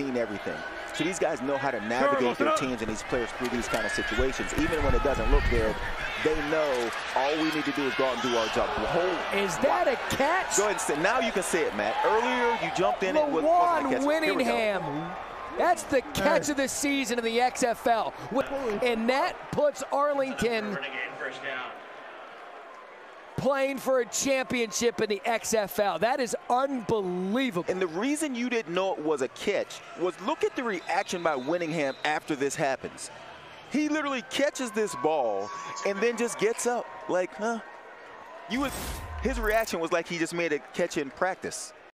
seen everything. So these guys know how to navigate their teams and these players through these kind of situations. Even when it doesn't look good, they know all we need to do is go out and do our job. Hold. Is that a catch? Go ahead and say. Now you can say it, Matt. Earlier you jumped in. Lawan it was, Winningham. That's the catch of the season in the XFL. And that puts Arlington playing for a championship in the XFL. That is unbelievable. And the reason you didn't know it was a catch was look at the reaction by Winningham after this happens. He literally catches this ball and then just gets up like, huh? You was, his reaction was like he just made a catch in practice.